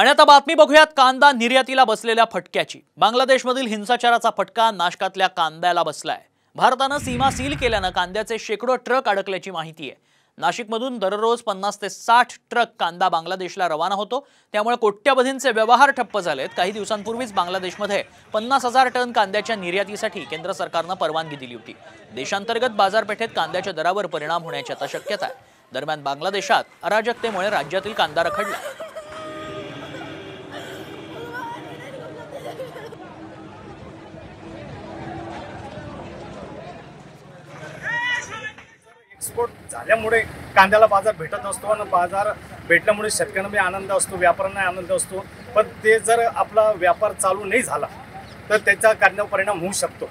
आणि आता बातमी बघूयात कांदा निर्यातीला बसलेल्या फटक्याची. बांगलादेशमधील हिंसाचाराचा फटका नाशकातल्या कांद्याला बसलाय. भारतानं सीमा सील केल्यानं कांद्याचे शेकडो ट्रक अडकल्याची माहिती आहे. नाशिकमधून दररोज पन्नास ते साठ ट्रक कांदा बांगलादेशला रवाना होतो. त्यामुळे कोट्यवधींचे व्यवहार ठप्प झालेत. काही दिवसांपूर्वीच बांगलादेशमध्ये पन्नास हजार टन कांद्याच्या निर्यातीसाठी केंद्र सरकारनं परवानगी दिली होती. देशांतर्गत बाजारपेठेत कांद्याच्या दरावर परिणाम होण्याची आता शक्यता आहे. दरम्यान बांगलादेशात अराजकतेमुळे राज्यातील कांदा रखडला. एक्सपोर्ट झाल्यामुळे कांद्याला बाजार भेटत असतो आणि बाजार भेटल्यामुळे शेतकऱ्यांना आनंद असतो व्यापाऱ्यांना आनंद असतो. पण ते जर आपला व्यापार चालू नाही झाला तर त्याचा कांद्यावर परिणाम होऊ शकतो.